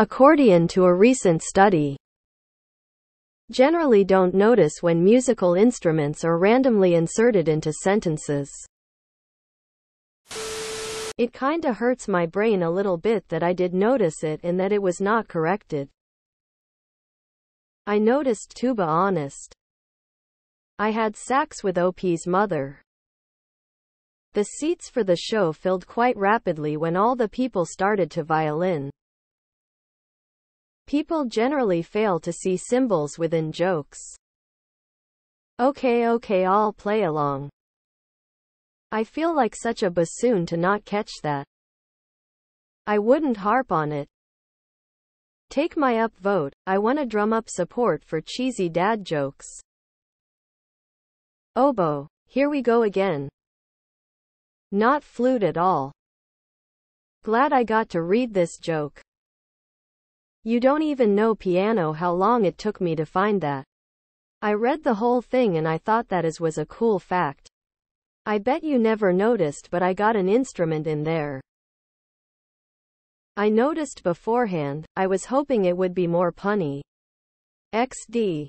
Accordion to a recent study. Generally don't notice when musical instruments are randomly inserted into sentences. It kinda hurts my brain a little bit that I did notice it and that it was not corrected. I noticed tuba honest. I had sax with OP's mother. The seats for the show filled quite rapidly when all the people started to violin. People generally fail to see symbols within jokes. Okay okay I'll play along. I feel like such a bassoon to not catch that. I wouldn't harp on it. Take my upvote, I wanna drum up support for cheesy dad jokes. Oboe, here we go again. Not flute at all. Glad I got to read this joke. You don't even know piano how long it took me to find that. I read the whole thing and I thought that is was a cool fact. I bet you never noticed but I got an instrument in there. I noticed beforehand, I was hoping it would be more punny. XD.